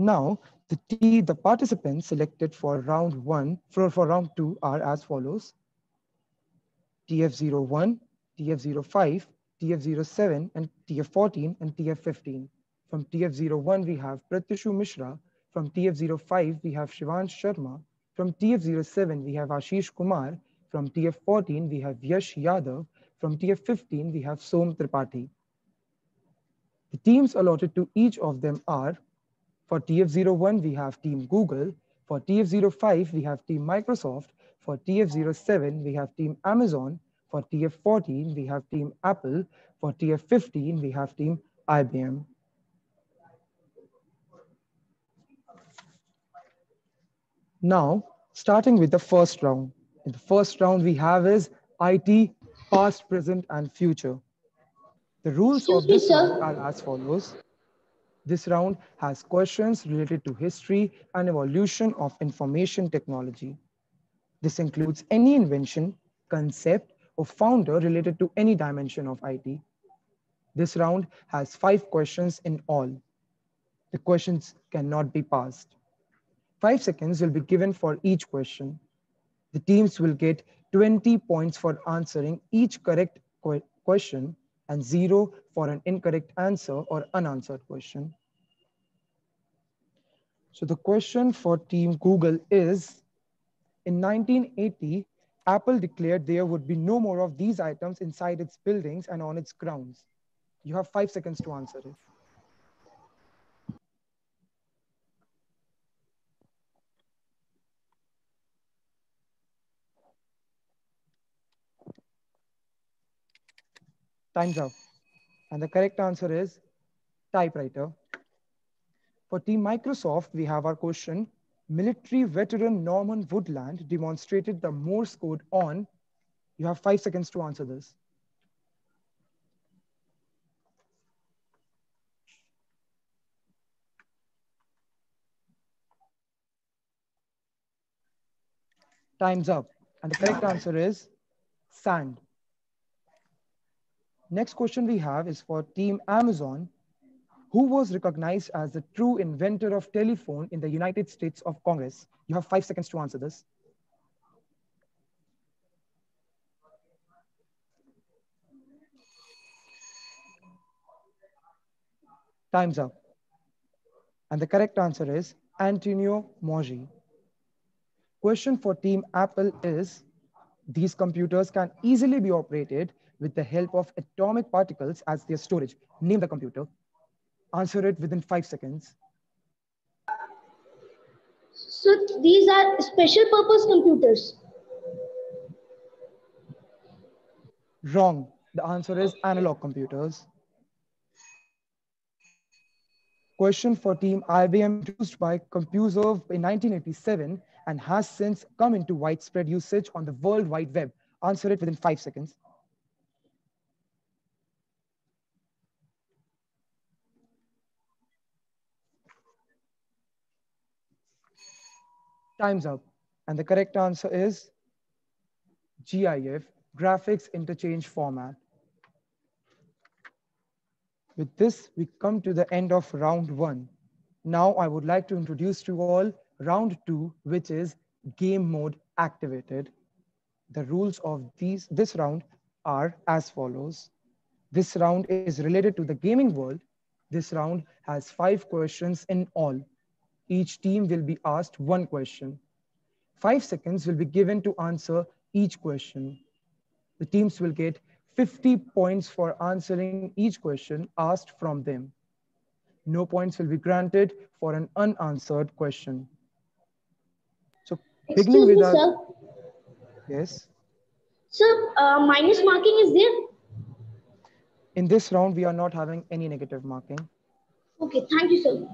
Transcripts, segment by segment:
Now, the, t the participants selected for round one, for, for round two are as follows. TF01, TF05, TF07, and TF14, and TF15. From TF01, we have Pratishu Mishra. From TF05, we have Shivansh Sharma. From TF07, we have Ashish Kumar. From TF14, we have Yash Yadav. From TF15, we have Som Tripathi. The teams allotted to each of them are, for TF01, we have Team Google. For TF05, we have Team Microsoft. For TF07, we have Team Amazon. For TF14, we have Team Apple. For TF15, we have Team IBM. Now, starting with the first round. In the first round we have is IT, past, present, and future. The rules Excuse of this me, round are as follows. This round has questions related to history and evolution of information technology. This includes any invention, concept, or founder related to any dimension of IT. This round has five questions in all. The questions cannot be passed. Five seconds will be given for each question. The teams will get 20 points for answering each correct question and zero for an incorrect answer or unanswered question. So the question for team Google is, in 1980, Apple declared there would be no more of these items inside its buildings and on its grounds. You have five seconds to answer it. Time's up. And the correct answer is typewriter. For Team Microsoft, we have our question. Military veteran Norman Woodland demonstrated the Morse code on, you have five seconds to answer this. Time's up. And the correct answer is sand. Next question we have is for Team Amazon. Who was recognized as the true inventor of telephone in the United States of Congress? You have five seconds to answer this. Time's up. And the correct answer is Antonio Meucci. Question for Team Apple is, these computers can easily be operated with the help of atomic particles as their storage. Name the computer. Answer it within five seconds. So these are special purpose computers. Wrong. The answer is analog computers. Question for team IBM used by CompuServe in 1987 and has since come into widespread usage on the World Wide Web. Answer it within five seconds. Time's up. And the correct answer is GIF, Graphics Interchange Format. With this, we come to the end of round one. Now I would like to introduce to you all round two, which is game mode activated. The rules of these, this round are as follows. This round is related to the gaming world. This round has five questions in all. Each team will be asked one question. Five seconds will be given to answer each question. The teams will get 50 points for answering each question asked from them. No points will be granted for an unanswered question. So beginning with our... Sir. Yes? Sir, uh, minus marking is there? In this round, we are not having any negative marking. Okay, thank you, sir.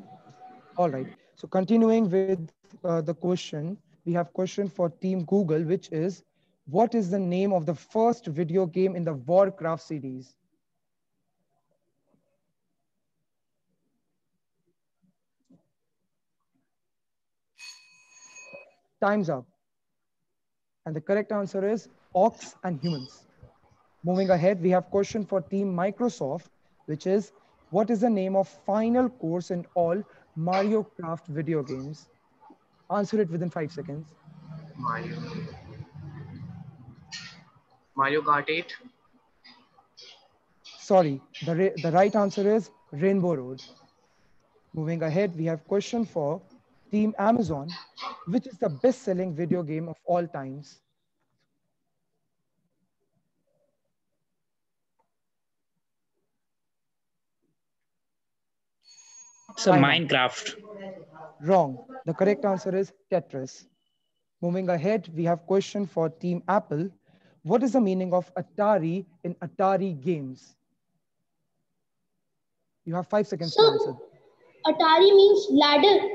All right. So continuing with uh, the question, we have question for team Google, which is, what is the name of the first video game in the Warcraft series? Time's up. And the correct answer is Orcs and Humans. Moving ahead, we have question for team Microsoft, which is, what is the name of final course in all Mario Kart video games? Answer it within five seconds. Mario. Mario Kart 8. Sorry, the, the right answer is Rainbow Road. Moving ahead, we have question for Team Amazon, which is the best-selling video game of all times. So Minecraft. Wrong. The correct answer is Tetris. Moving ahead, we have question for Team Apple. What is the meaning of Atari in Atari games? You have five seconds so, to answer. Atari means ladder.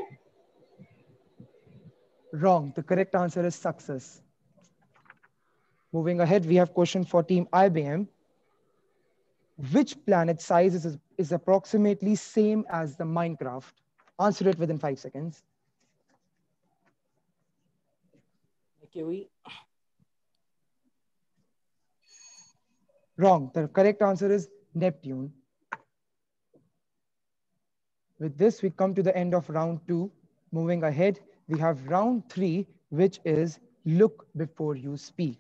Wrong. The correct answer is success. Moving ahead, we have question for team IBM. Which planet size is, is approximately same as the Minecraft? Answer it within five seconds. Mercury. Wrong. The correct answer is Neptune. With this, we come to the end of round two. Moving ahead, we have round three, which is look before you speak.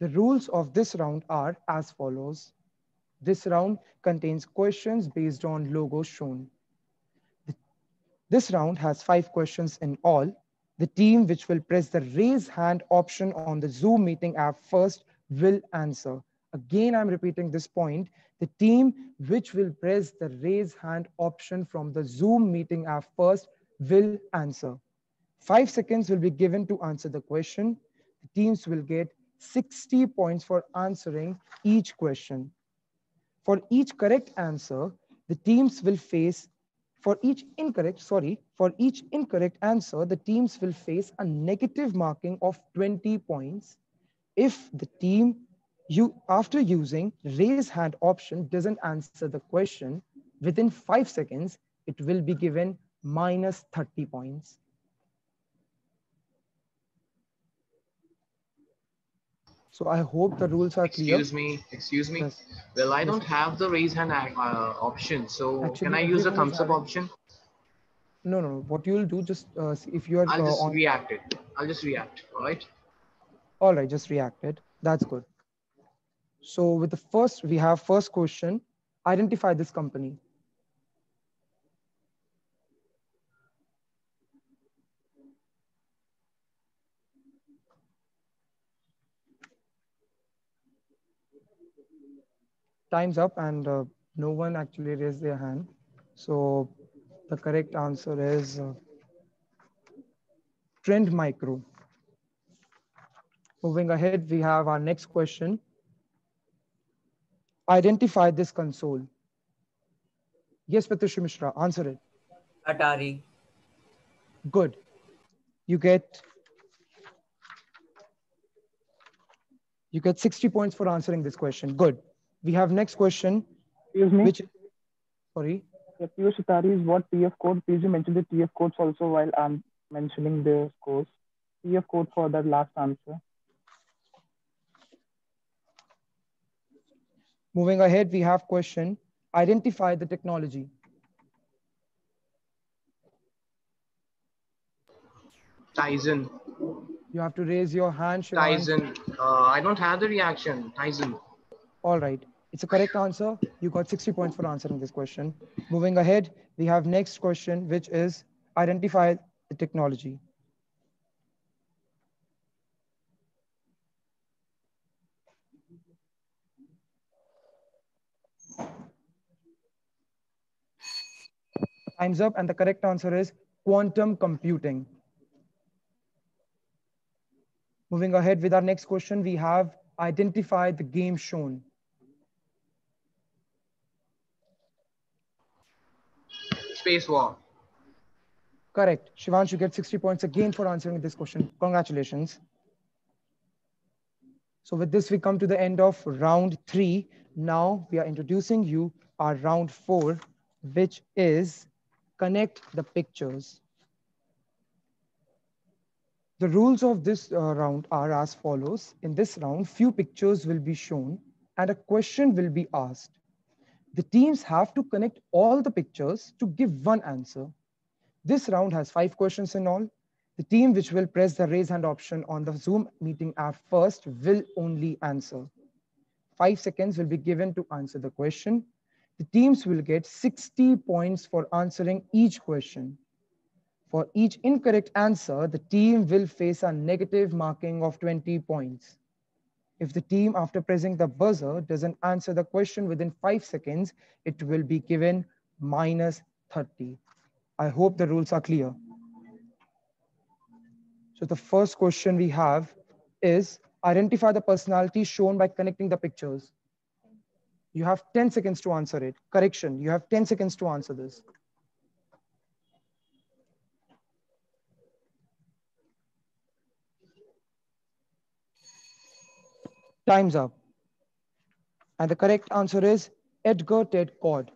The rules of this round are as follows. This round contains questions based on logos shown. This round has five questions in all. The team which will press the raise hand option on the Zoom meeting app first will answer. Again, I'm repeating this point. The team which will press the raise hand option from the Zoom meeting app first will answer. Five seconds will be given to answer the question. The teams will get 60 points for answering each question. For each correct answer, the teams will face, for each incorrect, sorry, for each incorrect answer, the teams will face a negative marking of 20 points if the team you after using raise hand option doesn't answer the question within five seconds, it will be given minus 30 points. So I hope the rules are clear. Excuse me, excuse me. Yes. Well, I Yes. don't have the raise hand uh, option. So Actually, can I use the thumbs up option? No, no, no. What you'll do, just uh, if you are I'll uh, just on. react it. I'll just react. All right. All right, just react it. That's good. So with the first, we have first question, identify this company. Time's up and uh, no one actually raised their hand. So the correct answer is uh, Trend Micro. Moving ahead, we have our next question. Identify this console. Yes, Patricia Mishra, answer it. Atari. Good. You get you get 60 points for answering this question. Good. We have next question, Excuse me. which sorry. Yeah, Piyush Atari is what TF code? Please you mention the TF codes also while I'm mentioning the scores. TF code for that last answer. Moving ahead, we have question. Identify the technology. Tizen. You have to raise your hand. Shivan. Tizen. Uh, I don't have the reaction. Tizen. All right. It's a correct answer. You got 60 points for answering this question. Moving ahead, we have next question, which is identify the technology. Time's up, and the correct answer is quantum computing. Moving ahead with our next question, we have identify the game shown. Spacewar. Correct. You get 60 points again for answering this question. Congratulations. So with this, we come to the end of round three. Now we are introducing you our round four, which is connect the pictures. The rules of this uh, round are as follows. In this round, few pictures will be shown and a question will be asked. The teams have to connect all the pictures to give one answer. This round has five questions in all. The team which will press the raise hand option on the Zoom meeting app first will only answer. Five seconds will be given to answer the question. The teams will get 60 points for answering each question. For each incorrect answer, the team will face a negative marking of 20 points. If the team after pressing the buzzer doesn't answer the question within five seconds, it will be given minus 30. I hope the rules are clear. So the first question we have is identify the personality shown by connecting the pictures. You have 10 seconds to answer it. Correction, you have 10 seconds to answer this. Time's up. And the correct answer is Edgar Ted Codd.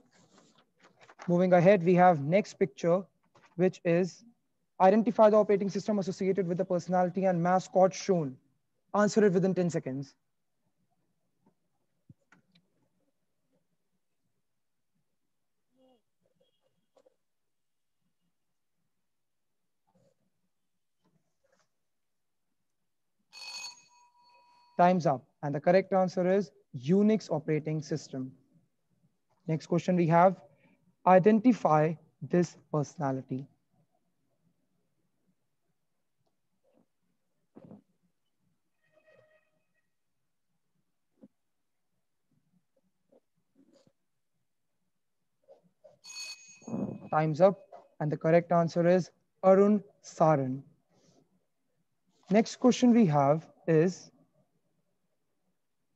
Moving ahead, we have next picture, which is identify the operating system associated with the personality and mascot shown. Answer it within 10 seconds. Time's up. And the correct answer is Unix operating system. Next question we have, identify this personality. Time's up. And the correct answer is Arun Saran. Next question we have is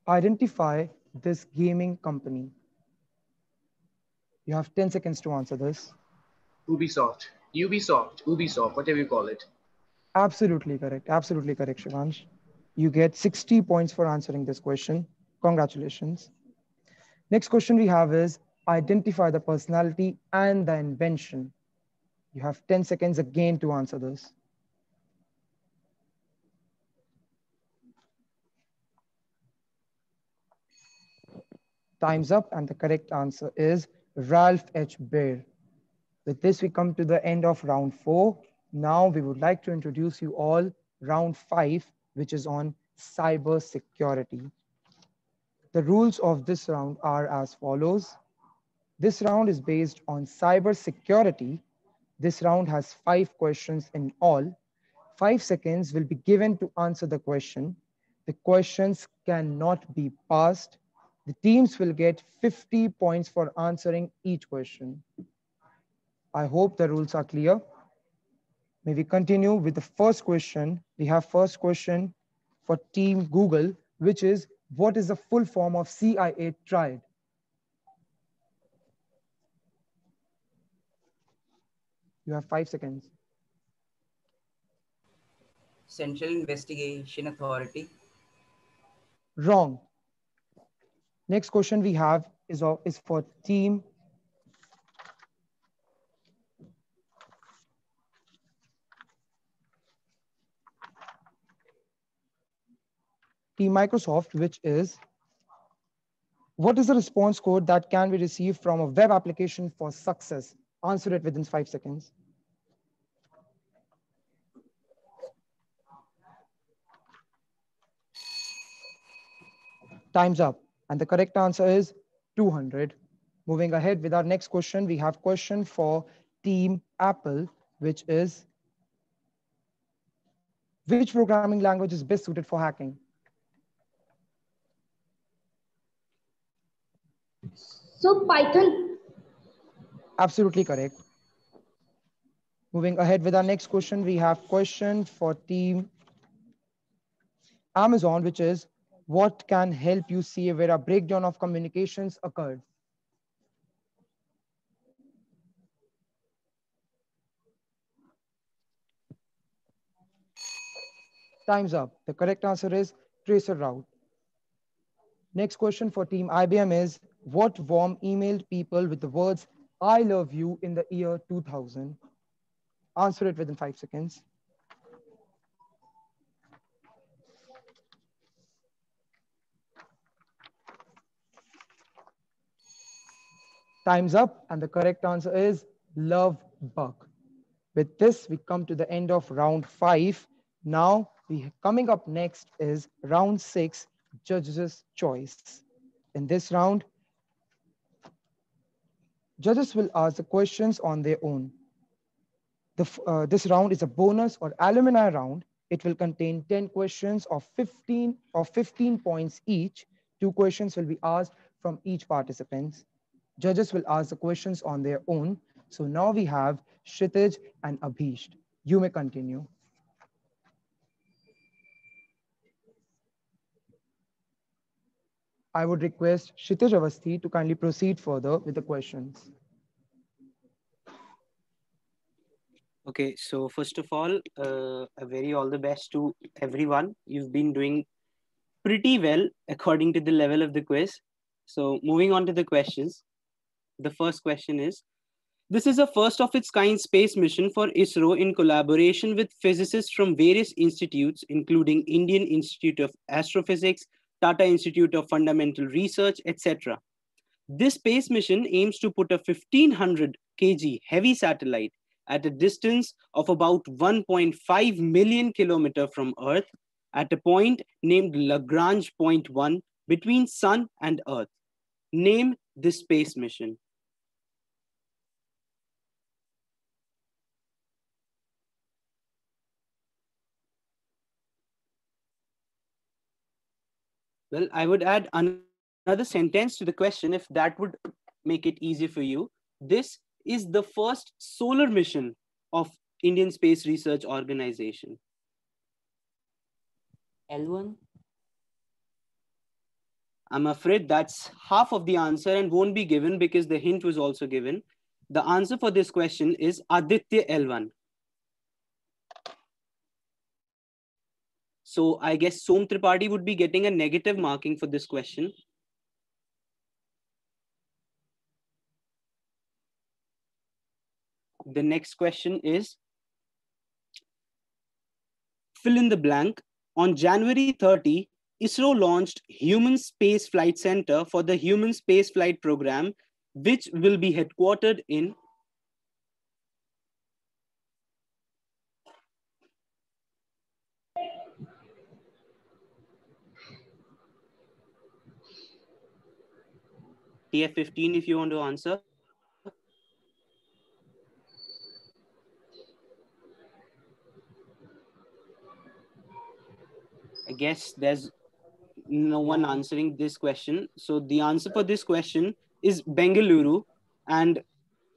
identify this gaming company. You have 10 seconds to answer this. Ubisoft. Ubisoft. Ubisoft, whatever you call it. Absolutely correct. Absolutely correct, Shivansh. You get 60 points for answering this question. Congratulations. Next question we have is identify the personality and the invention. You have 10 seconds again to answer this. Time's up and the correct answer is Ralph H. Baer. With this, we come to the end of round four. Now we would like to introduce you all round five, which is on cyber security. The rules of this round are as follows. This round is based on cyber security. This round has five questions in all. Five seconds will be given to answer the question. The questions cannot be passed the teams will get 50 points for answering each question. I hope the rules are clear. May we continue with the first question. We have first question for team Google, which is what is the full form of CIA triad? You have five seconds. Central Investigation Authority. Wrong. Next question we have is, is for team Team Microsoft, which is what is the response code that can be received from a web application for success? Answer it within five seconds. Time's up. And the correct answer is 200. Moving ahead with our next question, we have question for Team Apple, which is, which programming language is best suited for hacking? So Python. Absolutely correct. Moving ahead with our next question, we have question for team Amazon, which is what can help you see where a breakdown of communications occurred? Time's up. The correct answer is traceroute. Next question for team IBM is, what worm emailed people with the words, I love you in the year 2000? Answer it within five seconds. Time's up, and the correct answer is love bug. With this, we come to the end of round five. Now, we coming up next is round six, judges' choice. In this round, judges will ask the questions on their own. The, uh, this round is a bonus or alumni round. It will contain 10 questions of 15 of 15 points each. Two questions will be asked from each participant. Judges will ask the questions on their own. So now we have Kshitij and Abhish. You may continue. I would request Kshitij Avasthi to kindly proceed further with the questions. Okay, so first of all, uh, a very all the best to everyone. You've been doing pretty well according to the level of the quiz. So moving on to the questions. The first question is, this is a first of its kind space mission for ISRO in collaboration with physicists from various institutes, including Indian Institute of Astrophysics, Tata Institute of Fundamental Research, etc. This space mission aims to put a 1500 kg heavy satellite at a distance of about 1.5 million kilometer from Earth at a point named Lagrange Point 1 between Sun and Earth. Name this space mission. Well, I would add another sentence to the question if that would make it easier for you. This is the first solar mission of Indian Space Research Organization? L1. I'm afraid that's half of the answer and won't be given because the hint was also given. The answer for this question is Aditya L1. So I guess Som Tripathi would be getting a negative marking for this question. the next question is fill in the blank. On January 30, ISRO launched Human Space Flight Center for the Human Space Flight Program, which will be headquartered in TF15 if you want to answer. I guess there's no one answering this question. So the answer for this question is Bengaluru, and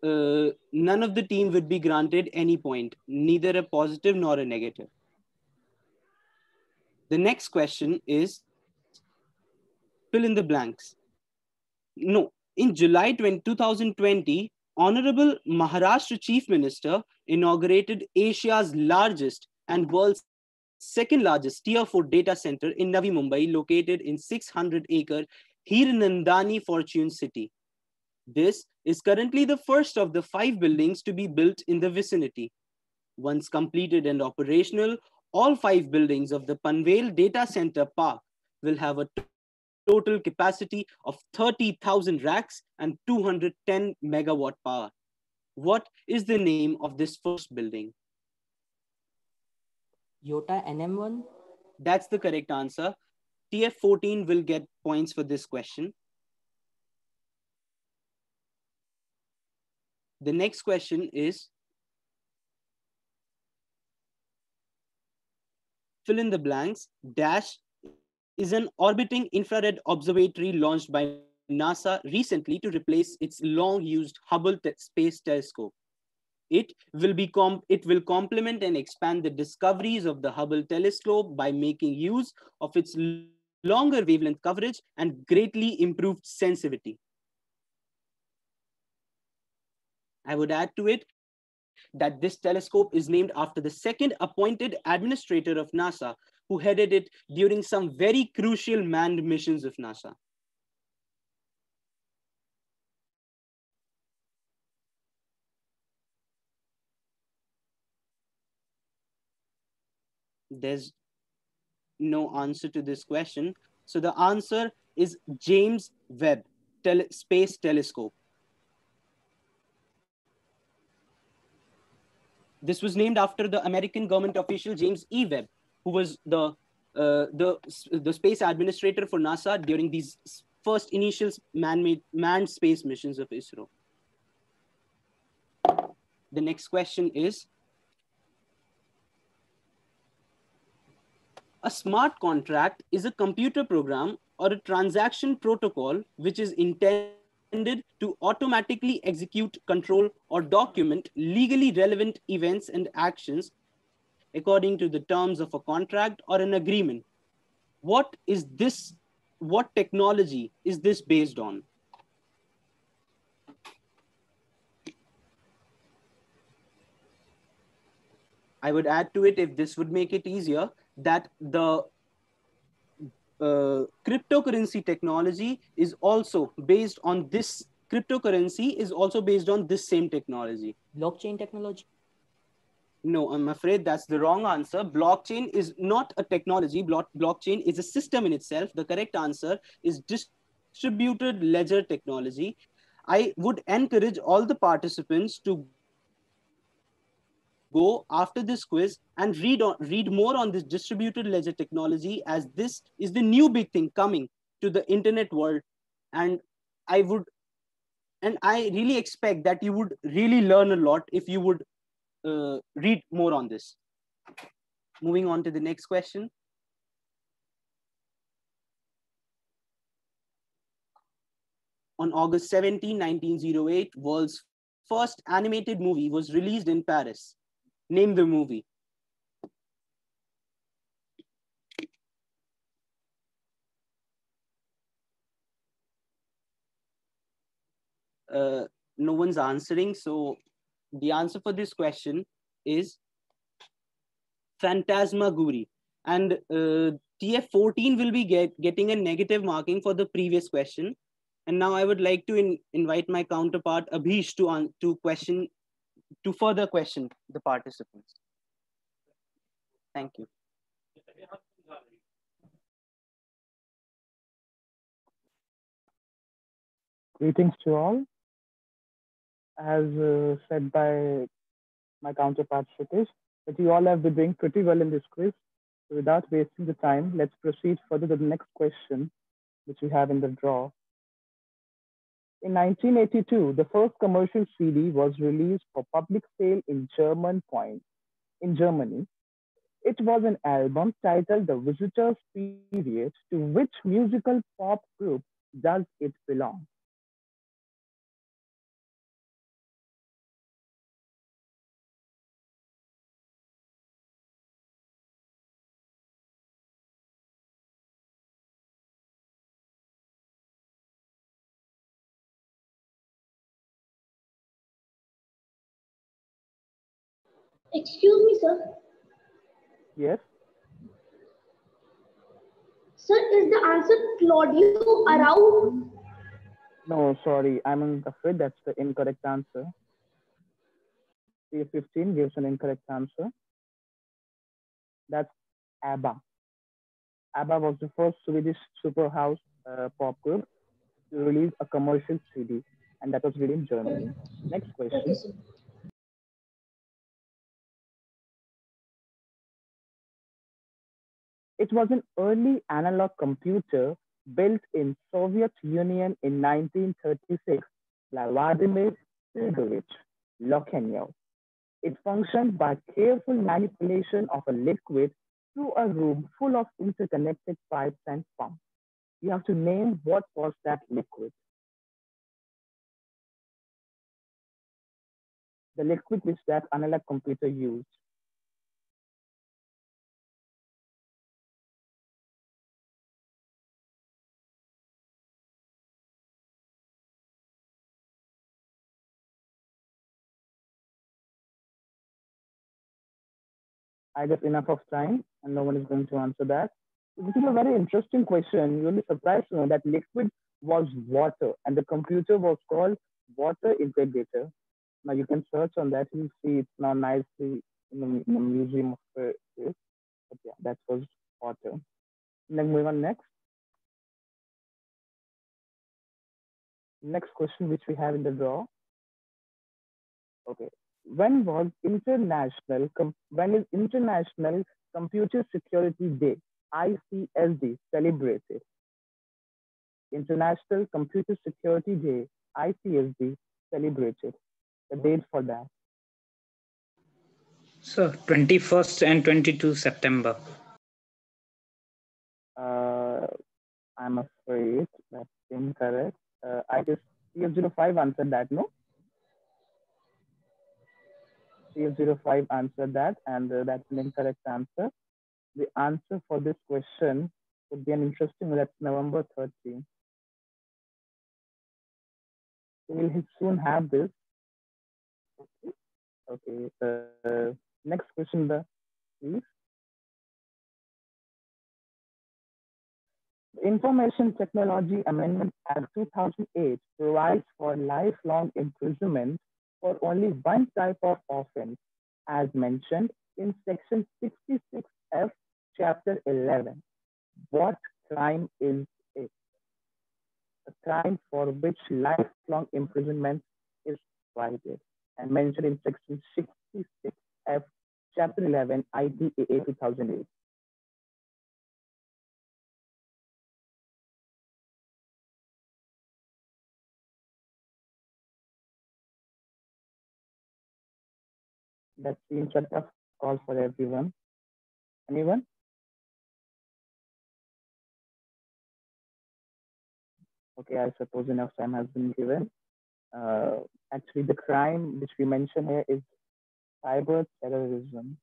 uh, none of the team would be granted any point, neither a positive nor a negative. The next question is fill in the blanks. No, in July 20, 2020, Honorable Maharashtra Chief Minister inaugurated Asia's largest and world's second largest tier 4 data center in Navi Mumbai, located in 600 acre Hiranandani Fortune City. This is currently the first of the five buildings to be built in the vicinity. Once completed and operational, all five buildings of the Panvel Data Center Park will have a total capacity of 30,000 racks and 210 megawatt power. What is the name of this first building? Yotta NM1? That's the correct answer. TF14 will get points for this question. The next question is fill in the blanks. Dash is an orbiting infrared observatory launched by NASA recently to replace its long used Hubble Space Telescope. It will, be it will complement and expand the discoveries of the Hubble telescope by making use of its longer wavelength coverage and greatly improved sensitivity. I would add to it that this telescope is named after the second appointed administrator of NASA who headed it during some very crucial manned missions of NASA. There's no answer to this question. So the answer is James Webb Tele Space Telescope. This was named after the American government official James E. Webb, who was the uh, the the space administrator for NASA during these first initial man-made manned space missions of ISRO. The next question is A smart contract is a computer program or a transaction protocol which is intended to automatically execute, control, or document legally relevant events and actions according to the terms of a contract or an agreement. What is this? What technology is this based on? I would add to it if this would make it easier that the uh, cryptocurrency technology is also based on this cryptocurrency is also based on this same technology blockchain technology no i'm afraid that's the wrong answer. Blockchain is not a technology. Block blockchain is a system in itself. The correct answer is distributed ledger technology. I would encourage all the participants to go after this quiz and read on, read more on this distributed ledger technology as this is the new big thing coming to the internet world. And i would and i really expect that you would really learn a lot if you would uh, read more on this moving on to the next question on august 17 1908 world's first animated movie was released in paris Name the movie. Uh, no one's answering. So the answer for this question is Fantasmagorie. And uh, TF14 will be get, getting a negative marking for the previous question. And now I would like to in, invite my counterpart Abhish to, to question to further question the participants. Thank you. Greetings to all. As uh, said by my counterpart Kshitij, that you all have been doing pretty well in this quiz. So without wasting the time, let's proceed further to the next question, which we have in the draw. In 1982, the first commercial CD was released for public sale in German Point, in Germany. It was an album titled The Visitor's Period. To which musical pop group does it belong? Excuse me, sir. Yes. Sir, is the answer Claudio Arrau? No, sorry. I'm afraid that's the incorrect answer. C15 gives an incorrect answer. That's ABBA. ABBA was the first Swedish super house uh, pop group to release a commercial CD, and that was released in Germany. Next question. It was an early analog computer built in Soviet Union in 1936 by Vladimir Sergeyevich Lukyanov. It functioned by careful manipulation of a liquid through a room full of interconnected pipes and pumps. You have to name what was that liquid. The liquid which that analog computer used. I guess enough of time and no one is going to answer that. This is a very interesting question. You'll be surprised to know that liquid was water and the computer was called water integrator. Now you can search on that. You'll see it's now nicely in the, in the museum of uh, this. But yeah, that was water. then move on next. Next question which we have in the draw. Okay, when was international when is International Computer Security Day ICSD celebrated? International Computer Security Day ICSD celebrated. The date for that. So 21st and 22 September. Uh, I'm afraid that's incorrect. Uh, I guess CF05 answered that, no? CF05 answered that, and uh, that's an incorrect answer. The answer for this question would be an interesting, that's November 13. We'll soon have this. Okay, uh, next question, please. Information Technology Amendment Act 2008 provides for lifelong imprisonment for only one type of offense, as mentioned in Section 66F, Chapter 11. What crime is it? A crime for which lifelong imprisonment is provided and mentioned in Section 66F, Chapter 11, ITAA 2008. Seems a tough call for everyone. Anyone? Okay, I suppose enough time has been given. Uh, actually, the crime which we mention here is cyber terrorism.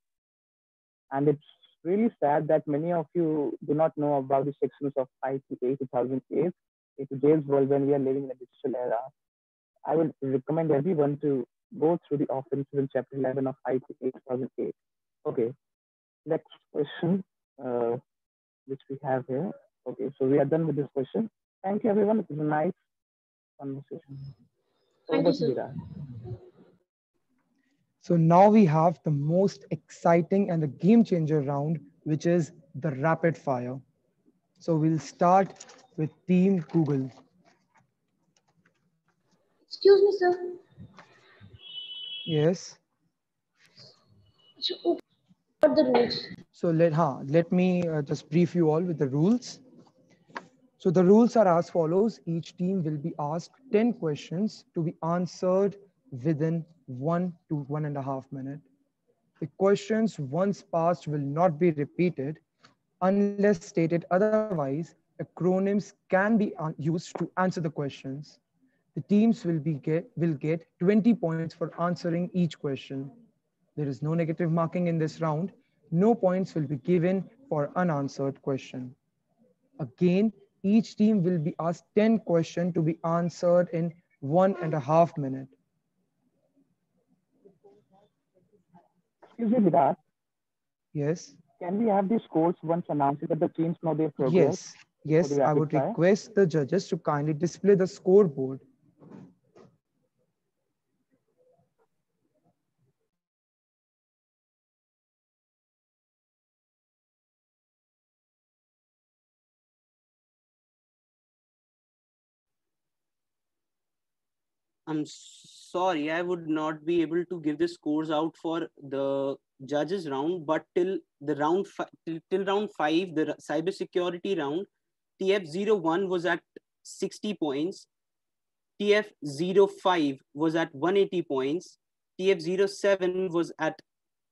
And it's really sad that many of you do not know about the sections of ICA 2008 in today's world when we are living in a digital era. I would recommend everyone to go through the offenses in chapter 11 of ICA 2008. Okay, next question, uh, which we have here. Okay, so we are done with this question. Thank you, everyone. It was a nice conversation. Thank you, sir. So now we have the most exciting and the game changer round, which is the rapid fire. So we'll start with Team Google. Excuse me, sir. Yes. So, what are the rules? So let, huh, let me uh, just brief you all with the rules. So the rules are as follows. Each team will be asked 10 questions to be answered within one to one and a half minute. The questions once passed will not be repeated unless stated otherwise. Acronyms can be used to answer the questions. The teams will, be get, will get 20 points for answering each question. There is no negative marking in this round. No points will be given for unanswered question. Again, each team will be asked 10 questions to be answered in one and a half minute. Excuse me, Virat. Yes. Can we have the scores once announced so that the teams know their progress? Yes, yes, I would request the judges to kindly display the scoreboard. I'm sorry, I would not be able to give the scores out for the judges round, but till the round till, till round five, the cybersecurity round, TF01 was at 60 points, TF05 was at 180 points, TF07 was at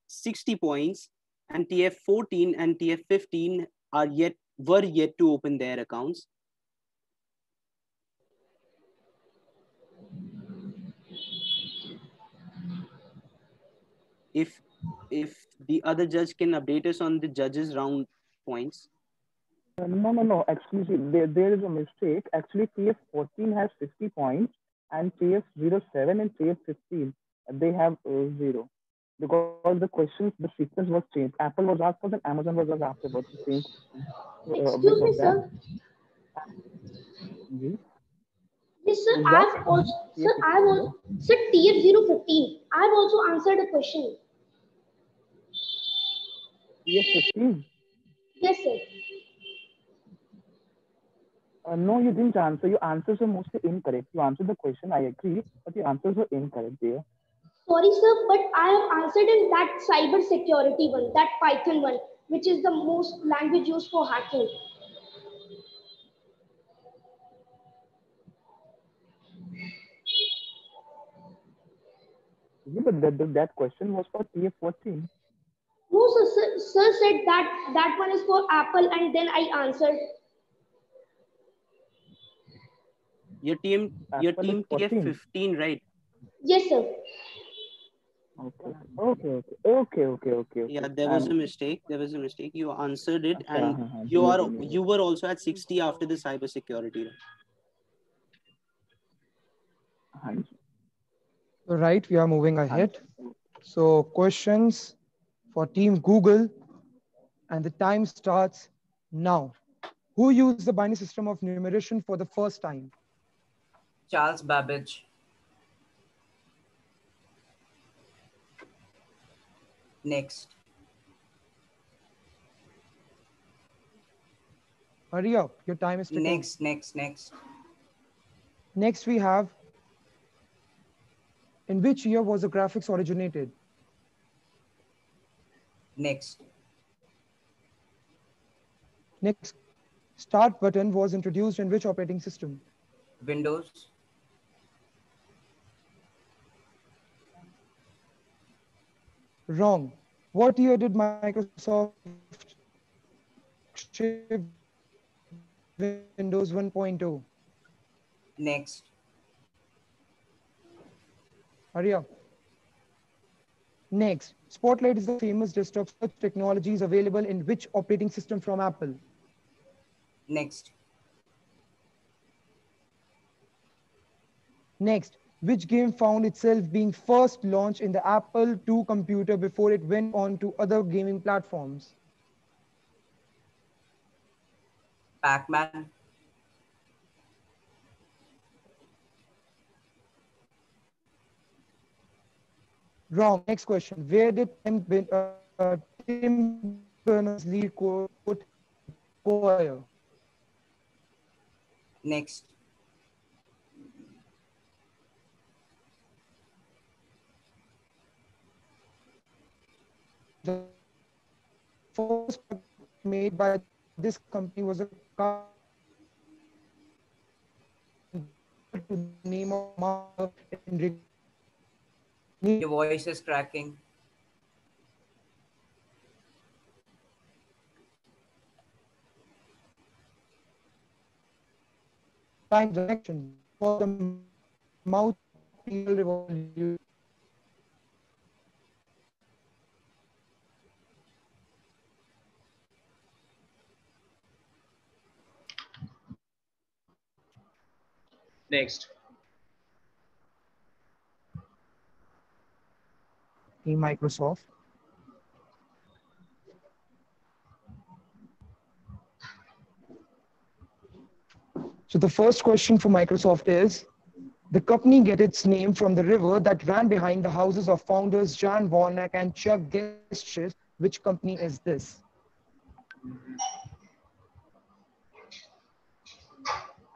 60 points, and TF14 and TF15 are yet were yet to open their accounts. If if the other judge can update us on the judges round points no no no actually there, there is a mistake actually tf14 has 50 points and tf07 and tf15 they have uh, zero because the questions the sequence was changed apple was asked first and amazon was asked afterwards the same uh, excuse me sir mm-hmm. Yes, sir. I've also, sir, I've also, sir, TF015. I've also answered a question. Yes, please. Yes, sir. Uh, no, you didn't answer. Your answers are mostly incorrect. You answered the question, I agree, but your answers were incorrect there. Sorry, sir, but I have answered in that cyber security one, that Python one, which is the most language used for hacking. Yeah, but that, that, that question was for TF14 who sir, sir, said that that one is for Apple, and then I answered. Your team, your team TF fifteen, right? Yes, sir. Okay. okay okay. Okay okay okay yeah there was a mistake. There was a mistake. You answered it and you are you were also at 60 after the cyber security. Right we are moving ahead. So questions? For team Google and the time starts now. Who used the binary system of numeration for the first time? Charles Babbage. Next. Hurry up, your time is ticking. Next, next, next. Next we have, in which year was the graphics originated? Next. Next, start button was introduced in which operating system? Windows. Wrong. What year did Microsoft ship Windows oh? 1.0? Next. Hurry up. Next, Spotlight is the famous desktop search technologies available in which operating system from Apple? Next. Next, which game found itself being first launched in the Apple II computer before it went on to other gaming platforms? Pac-Man. Wrong. Next question. Where did Tim, uh, uh, Tim Berners-Lee quote Enquire? Next. The first made by this company was a car to the name of Mark Hendrick. Your voice is cracking. time direction for the mouth feel. Next. Microsoft. So the first question for Microsoft is, the company get its name from the river that ran behind the houses of founders Jan Warnock and Chuck Gestris. Which company is this?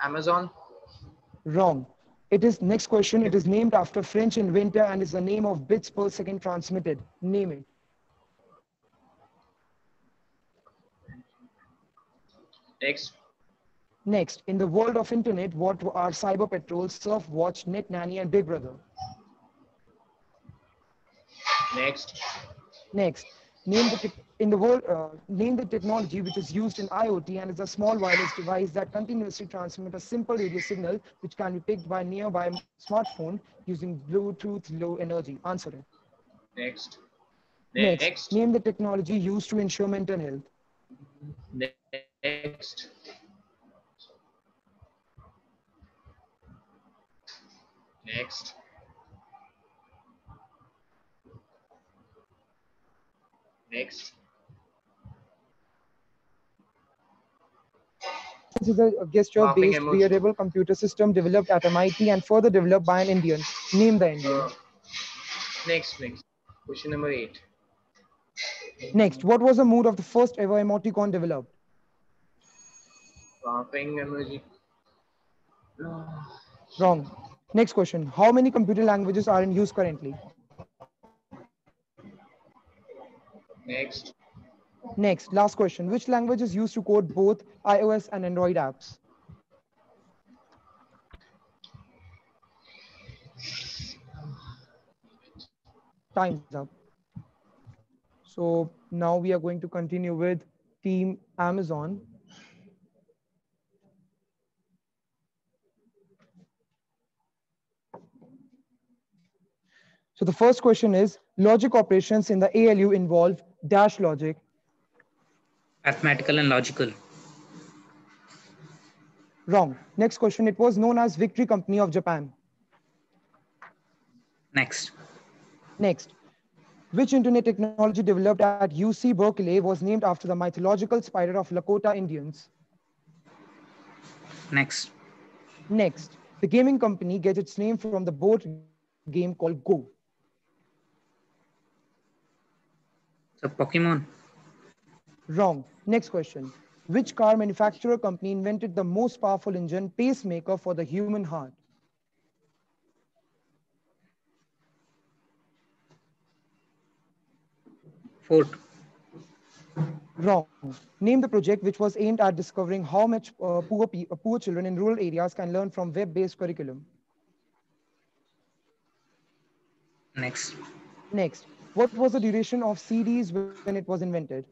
Amazon. Wrong. It is next question. It is named after French inventor and is the name of bits per second transmitted. Name it. Next. Next, in the world of internet, what are Cyber patrols, Surf Watch, Net Nanny, and Big Brother? Next. Next, name the in the world uh, name the technology which is used in IoT and is a small wireless device that continuously transmits a simple radio signal which can be picked by nearby smartphone using Bluetooth low energy. Answer it. Next. Next, Next. name the technology used to ensure mental health. Next. Next. Next. This is a gesture-based Laughing wearable computer system developed at MIT and further developed by an Indian. Name the Indian. Uh, next. Next. Question number eight. Next, what was the mood of the first ever emoticon developed? Laughing emoji. Wrong. Next question. How many computer languages are in use currently? Next. Next, last question. Which language is used to code both iOS and Android apps? Time's up. So now we are going to continue with Team Amazon. So the first question is, logic operations in the ALU involve dash logic. Mathematical and logical. Wrong. Next question, it was known as Victory Company of Japan. Next. Next, which internet technology developed at UC Berkeley was named after the mythological spider of Lakota Indians? Next. Next, the gaming company gets its name from the board game called Go. So Pokemon. Wrong. Next question. Which car manufacturer company invented the most powerful engine pacemaker for the human heart? Ford. Wrong. Name the project which was aimed at discovering how much uh, poor, uh, poor children in rural areas can learn from web-based curriculum. Next. Next, what was the duration of CDs when it was invented?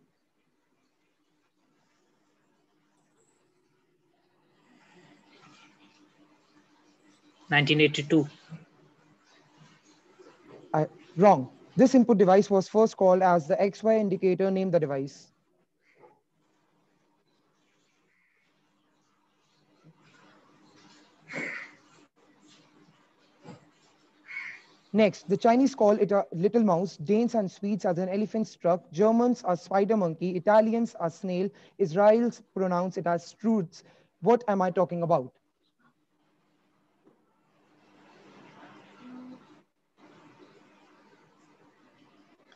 Nineteen eighty-two. I, wrong. This input device was first called as the XY indicator. Name the device. Next, the Chinese call it a little mouse, Danes and Swedes as an elephant struck, Germans are spider monkey, Italians are snail, Israelis pronounce it as struts. What am I talking about?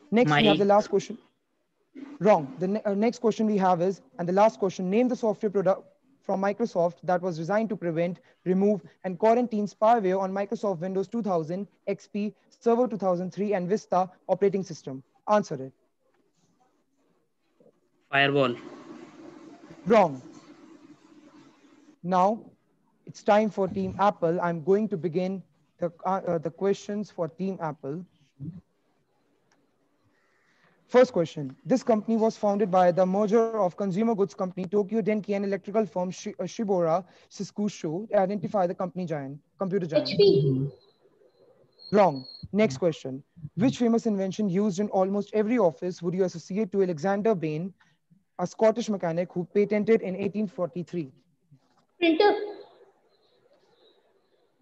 Next, we have the last question. Wrong. The ne- uh, next question we have is, and the last question, name the software product from Microsoft that was designed to prevent, remove, and quarantine spyware on Microsoft Windows 2000, XP, Server 2003, and Vista operating system. Answer it. Firewall. Wrong. Now, it's time for Team Apple. I'm going to begin the, uh, uh, the questions for Team Apple. First question. This company was founded by the merger of consumer goods company Tokyo Denki and electrical firm Shi- uh, Shibaura Seisakusho. Identify the company giant, computer giant. HP. Wrong. Next question. Which famous invention used in almost every office would you associate to Alexander Bain, a Scottish mechanic who patented in 1843? Printer.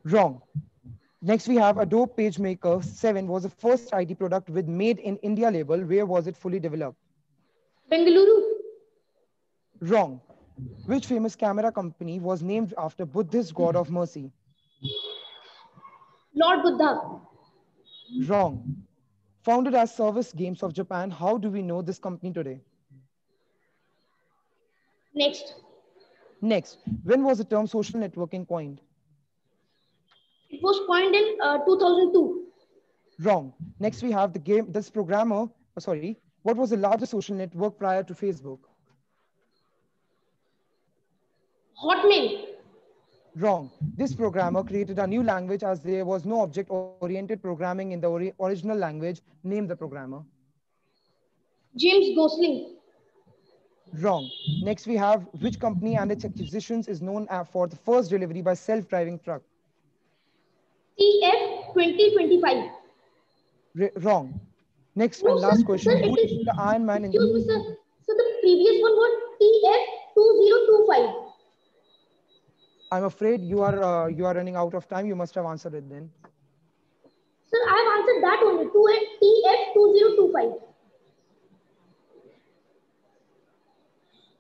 Wrong. Next, we have Adobe PageMaker 7 was the first IT product with made in India label. Where was it fully developed? Bengaluru. Wrong. Which famous camera company was named after Buddhist god of mercy? Lord Buddha. Wrong. Founded as Service Games of Japan, how do we know this company today? Next. Next, when was the term social networking coined? It was coined in uh, 2002. Wrong. Next, we have the game, this programmer, oh, sorry, what was the largest social network prior to Facebook? Hotmail. Wrong. This programmer created a new language as there was no object-oriented programming in the ori- original language. Name the programmer. James Gosling. Wrong. Next, we have which company and its acquisitions is known uh, for the first delivery by self-driving truck. TF 2025. R- wrong. Next No, and last sir, question. sir, Who it is- the Iron Man in Excuse me, sir. So the previous one was TF 2025. I'm afraid you are uh, you are running out of time. You must have answered it then. Sir, I have answered that only. TF 2025.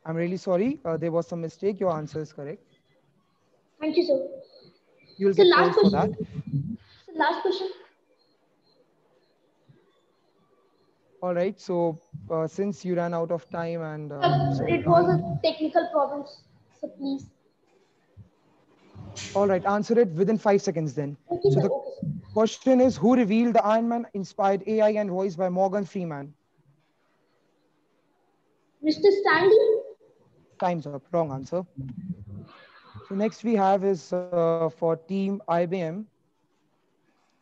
I'm really sorry. Uh, there was some mistake. Your answer is correct. Thank you, sir. You'll So get last points for that. question. So last question. All right. So uh, since you ran out of time and uh, so it was a technical problem. So please. all right, answer it within five seconds then. Okay, So the Okay, question is who revealed the Iron Man inspired AI and voice by Morgan Freeman? Mr. Stanley? Time's up. Wrong answer. So next we have is uh, for team IBM.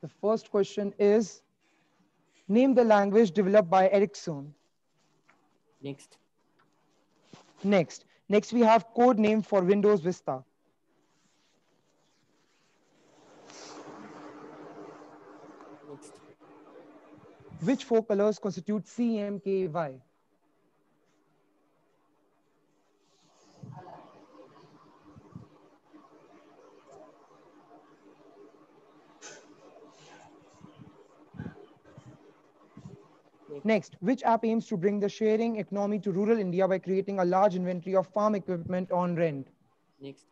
The first question is, name the language developed by Ericsson. Next. Next. Next we have code name for Windows Vista. Next. Which four colors constitute CMKY? Next, which app aims to bring the sharing economy to rural India by creating a large inventory of farm equipment on rent? Next.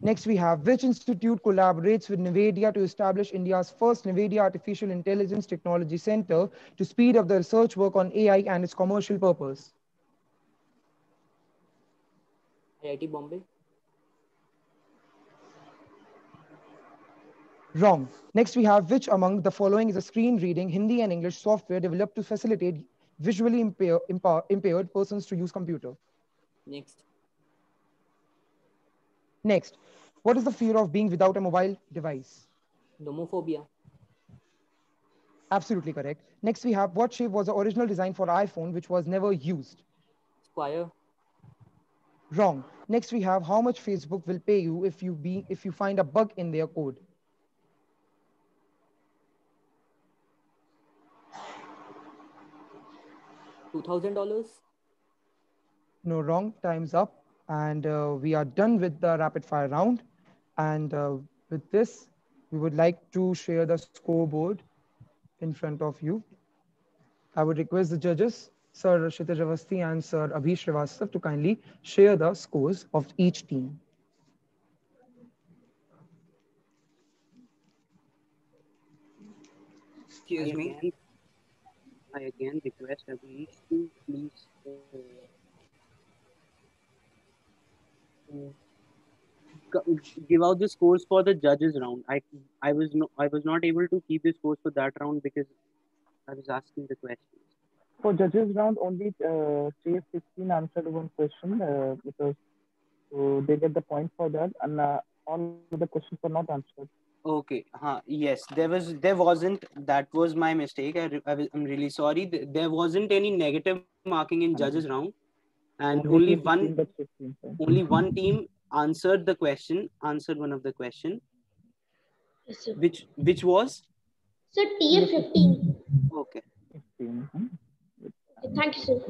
Next, we have which institute collaborates with NVIDIA to establish India's first NVIDIA Artificial Intelligence Technology Center to speed up the research work on AI and its commercial purpose? IIT Bombay. Wrong. Next, we have which among the following is a screen reading Hindi and English software developed to facilitate visually impair, impa- impaired persons to use computer? Next. Next, what is the fear of being without a mobile device? Nomophobia. Absolutely correct. Next, we have what shape was the original design for iPhone which was never used? Squire. Wrong. Next, we have how much Facebook will pay you if you be if you find a bug in their code? Two thousand dollars. No, wrong. Time's up. And uh, we are done with the rapid fire round. And uh, with this, we would like to share the scoreboard in front of you. I would request the judges, Sir Rashita Javasti and Sir Abhi Srivastav to kindly share the scores of each team. Excuse me. I again request Abhish to please uh, uh, give out the scores for the judges round. I I was no, I was not able to keep the scores for that round because I was asking the questions. For judges round, only uh, CF16 answered one question uh, because so they get the point for that, and uh, all the questions were not answered. Okay, huh, yes, there was there wasn't that was my mistake. I, I was, i'm really sorry. There wasn't any negative marking in judges round, and only one but 15, sorry. only one team answered the question, answered one of the question, Yes, which which was Sir, TF15. okay. 15, hmm? Thank you, sir.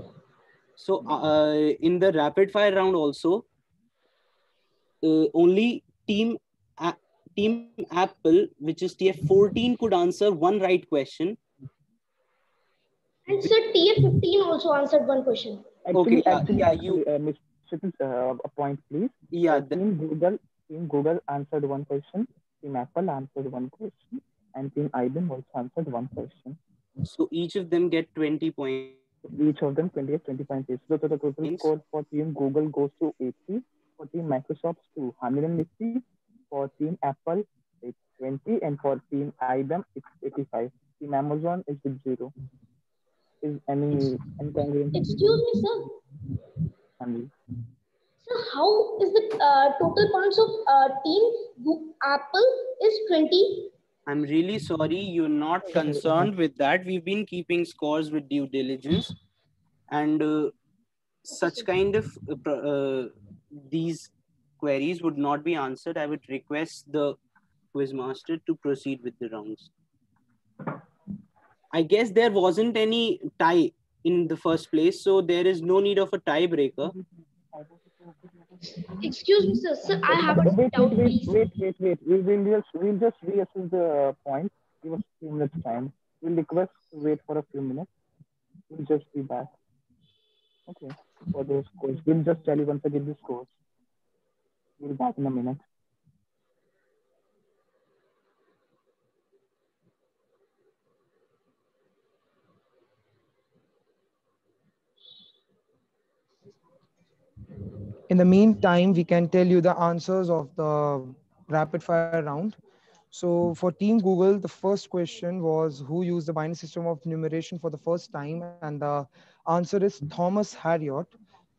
So uh, in the rapid fire round also, uh, only team A- team Apple, which is TF14, could answer one right question. And sir, TF15 also answered one question. Actually, Okay, actually, yeah, you- actually, uh, Ms. Uh, a point, please. Yeah, the, team Google, Team Google answered one question. Team Apple answered one question, and Team IBM also answered one question. so each of them get 20 points. Each of them 20 20 points. So the total score for Team Google goes to 80. For Team Microsoft to 150. For Team Apple, it's 20, and for Team IBM, it's 85. Team Amazon is with zero. Is any incongruence? Excuse me, sir. Only. Sir, how is the uh, total points of uh, team Apple is 20? I'm really sorry you're not concerned with that. We've been keeping scores with due diligence, and uh, such kind of uh, uh, these queries would not be answered. I would request the quizmaster to proceed with the rounds. I guess there wasn't any tie in the first place, so there is no need of a tiebreaker. Excuse me, sir. Sir, I have a Wait, wait, doubt, wait, wait, wait, wait. We'll, we'll just we'll just reassess the point. Give us few minutes time. We'll request to wait for a few minutes. We'll just be back. Okay. For those scores, we'll just tell you once again the scores. We'll be back in a minute. In the meantime, we can tell you the answers of the rapid fire round. So for Team Google, the first question was who used the binary system of numeration for the first time? And the answer is Thomas Harriot.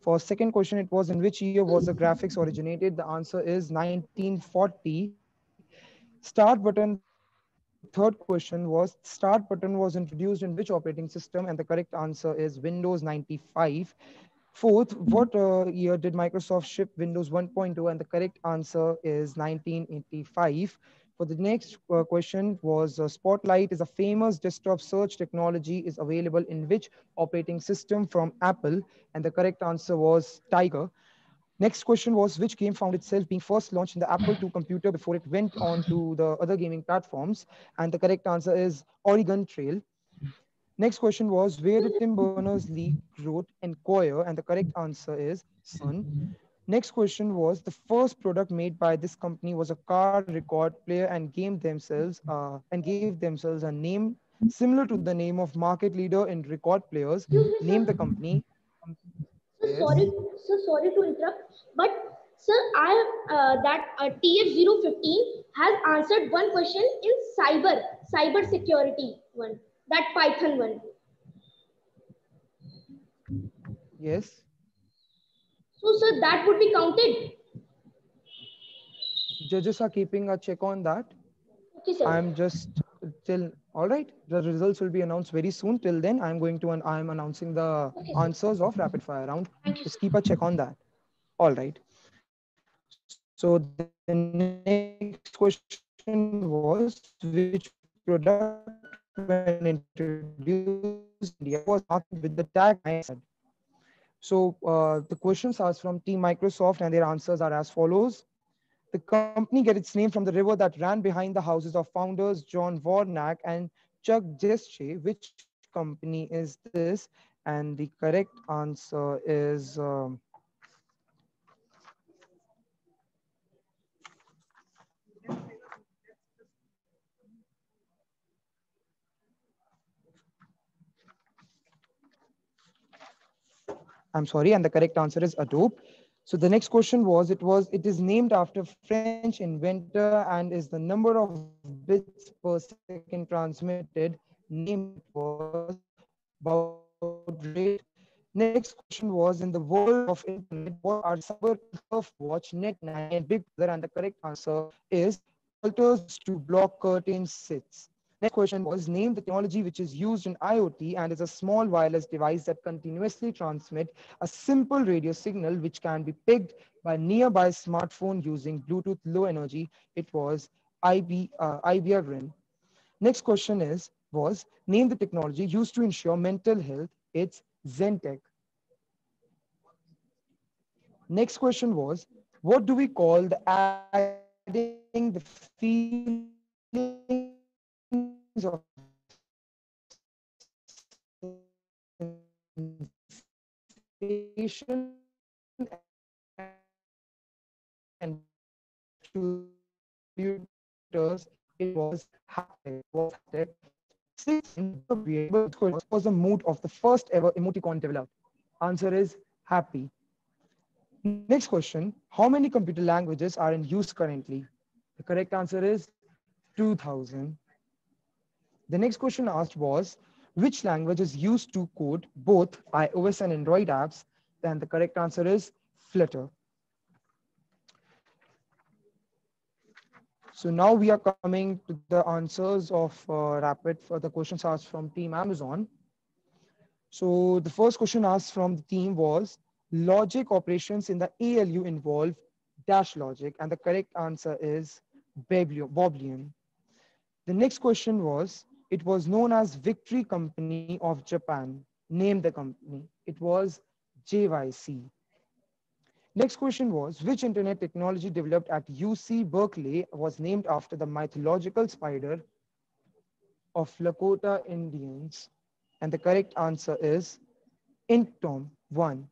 For second question, it was in which year was the graphics originated? The answer is 1940. Start button. Third question was start button was introduced in which operating system? And the correct answer is Windows 95. Fourth, what uh, year did Microsoft ship Windows 1.2? And the correct answer is 1985. For the next uh, question was uh, Spotlight is a famous desktop search technology is available in which operating system from Apple? And the correct answer was Tiger. Next question was which game found itself being first launched in the Apple II computer before it went on to the other gaming platforms? And the correct answer is Oregon Trail. Next question was where did Tim Berners-Lee wrote Enquire? And the correct answer is Sun. Next question was the first product made by this company was a car record player and game themselves uh, and gave themselves a name similar to the name of market leader in record players. Name the company. So sorry, so sorry to interrupt, but sir, I uh, that uh, TF015 has answered one question in cyber cyber security one that Python one. Yes. So sir, that would be counted. Judges are keeping a check on that. Okay, sir. I'm just till all right. The results will be announced very soon. Till then, I'm going to and I'm announcing the Okay, answers of rapid fire round. Thank you. Just keep a check on that. All right. So the next question was which product when introduced in India was marketed with the tag I said. So uh, the questions are from Team Microsoft and their answers are as follows. The company get its name from the river that ran behind the houses of founders John Warnock and Chuck Geschke. Which company is this? And the correct answer is um, I'm sorry, and the correct answer is Adobe. So the next question was, it was, it is named after French inventor and is the number of bits per second transmitted. Name was baud rate. Next question was, in the world of internet, what are cyber watch, net nanny, and big brother? And the correct answer is filters to block curtain sits. Next question was name the technology which is used in IoT and is a small wireless device that continuously transmit a simple radio signal which can be picked by nearby smartphone using Bluetooth low energy. It was IB, uh, IBR. Next question is was name the technology used to ensure mental health. It's Zentech. Next question was what do we call the adding the feelings of sensation and computers it was haptic was what was the mood of the first ever emoticon developed answer is happy. Next question how many computer languages are in use currently? The correct answer is 2000 the next question asked was, which language is used to code both iOS and Android apps? Then the correct answer is Flutter. So now we are coming to the answers of uh, rapid for the questions asked from Team Amazon. So the first question asked from the team was, logic operations in the ALU involve dash logic, and the correct answer is Boolean. The next question was, it was known as Victory Company of Japan. Name the company. It was JVC. Next question was, which internet technology developed at UC Berkeley was named after the mythological spider of Lakota Indians? And the correct answer is Inktom 1.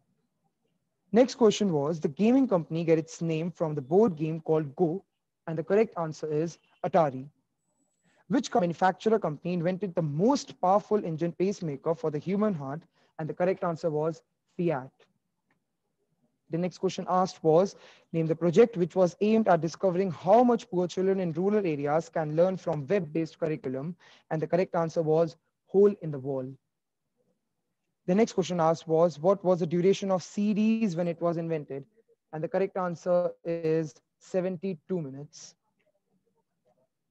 Next question was, the gaming company get its name from the board game called Go. And the correct answer is Atari. Which manufacturer company invented the most powerful engine pacemaker for the human heart? And the correct answer was Fiat. The next question asked was, name the project which was aimed at discovering how much poor children in rural areas can learn from web-based curriculum. And the correct answer was hole in the wall. The next question asked was, what was the duration of CDs when it was invented? And the correct answer is 72 minutes.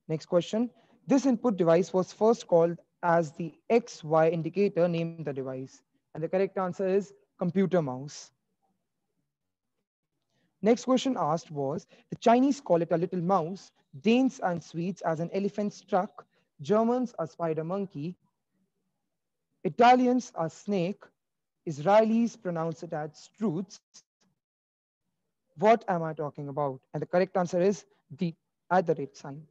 Next question. This input device was first called as the XY indicator, name the device. And the correct answer is computer mouse. Next question asked was, the Chinese call it a little mouse, Danes and Swedes as an elephant's truck, Germans a spider monkey, Italians are snake, Israelis pronounce it as strutz. What am I talking about? And the correct answer is the at the rate sign.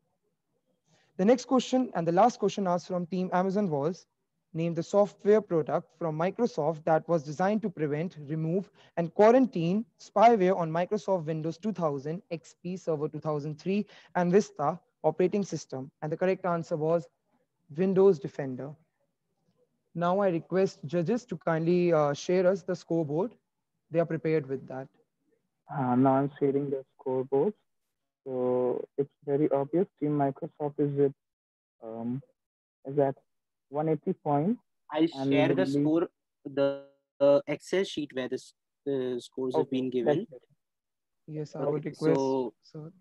The next question and the last question asked from team Amazon was, name the software product from Microsoft that was designed to prevent, remove, and quarantine spyware on Microsoft Windows 2000, XP Server 2003, and Vista operating system. And the correct answer was Windows Defender. Now I request judges to kindly uh, share us the scoreboard. They are prepared with that. Uh, now I'm sharing the scoreboard. So it's very obvious. Team Microsoft is with um, is at 180 points. I'll share the we- score, the uh, Excel sheet where the uh, scores have been given. Yes, I would Okay, request. So, sir.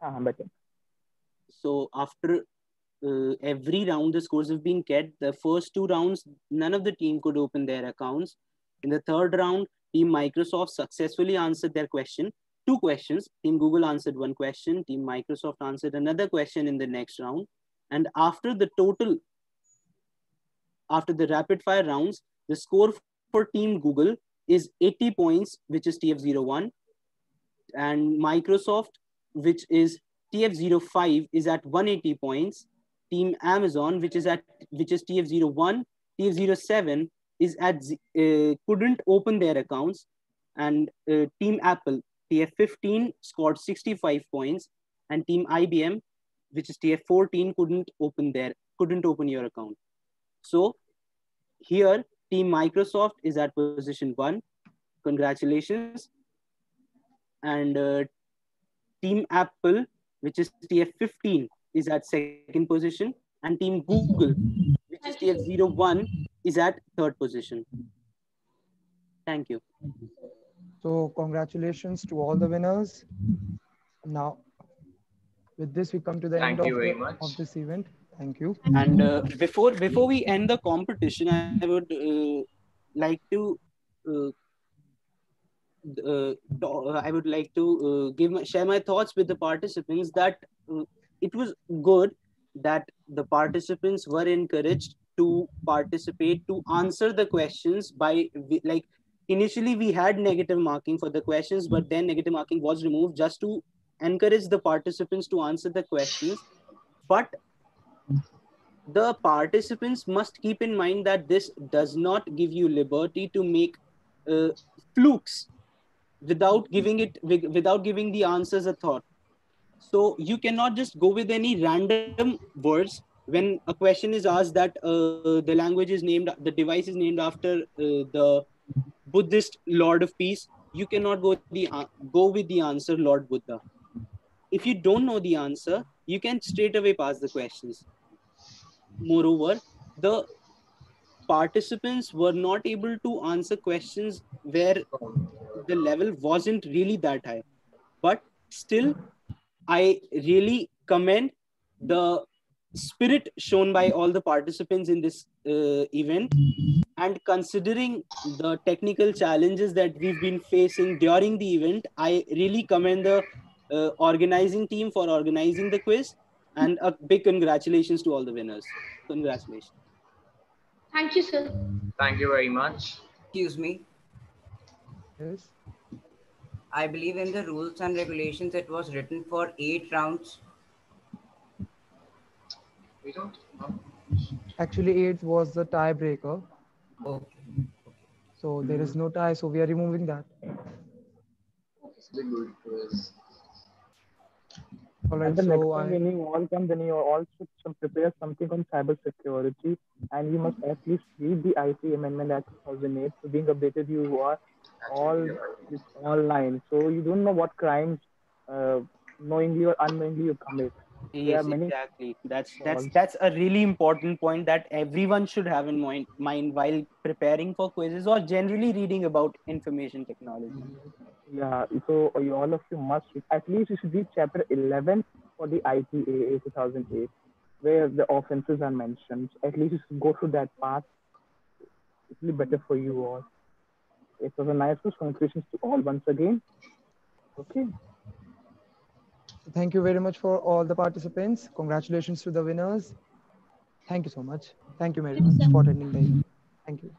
Uh, better. so after uh, every round, the scores have been kept. The first two rounds, none of the team could open their accounts. In the third round, Team Microsoft successfully answered their question. Two questions. Team Google answered one question. Team Microsoft answered another question in the next round. And after the total, after the rapid fire rounds, the score for Team Google is 80 points, which is TF01. And Microsoft, which is TF05, is at 180 points. Team Amazon, which is at which is TF01, TF07 is at uh, couldn't open their accounts, and uh, Team Apple TF15 scored 65 points, and Team IBM, which is TF14, couldn't open their couldn't open your account. So here, Team Microsoft is at position one. Congratulations. And uh, Team Apple, which is TF15, is at second position. And Team Google, which is TF01, is at third position. Thank you. So congratulations to all the winners. Now, with this, we come to the Thank end you of, very the- much. of this event. Thank you. And uh, before before we end the competition, I would uh, like to uh, uh, I would like to uh, give my, share my thoughts with the participants that uh, it was good that the participants were encouraged to participate to answer the questions by like initially we had negative marking for the questions but then negative marking was removed just to encourage the participants to answer the questions. But the participants must keep in mind that this does not give you liberty to make uh, flukes without giving it without giving the answers a thought. So you cannot just go with any random words when a question is asked that uh, the language is named the device is named after uh, the buddhist lord of peace you cannot go the uh, go with the answer lord buddha. If you don't know the answer you can straight away pass the questions. Moreover the participants were not able to answer questions where the level wasn't really that high. But still i really commend the spirit shown by all the participants in this uh, event and considering the technical challenges that we've been facing during the event i really commend the uh, organizing team for organizing the quiz and a big congratulations to all the winners congratulations Thank you, sir. Thank you very much. Excuse me. Yes. I believe in the rules and regulations it was written for eight rounds. We don't know. Actually, eight was the tiebreaker. Okay. So there is no tie. So we are removing that. All right. And the next So time I, when you all come, then you all should prepare something on cyber security, and you must at least read the IT Amendment Act 2008. So being updated, you are all online. So you don't know what crimes uh, knowingly or unknowingly you commit. Yes, exactly. That's that's that's a really important point that everyone should have in mind, mind while preparing for quizzes or generally reading about information technology. Yeah, so you, all of you must. At least you should read chapter 11 for the ITAA 2008, where the offenses are mentioned. At least you should go through that part. It will be better for you all. It was a nice. Congratulations to all once again. Okay. So thank you very much for all the participants. Congratulations to the winners. Thank you so much. Thank you very much for attending the. Thank you.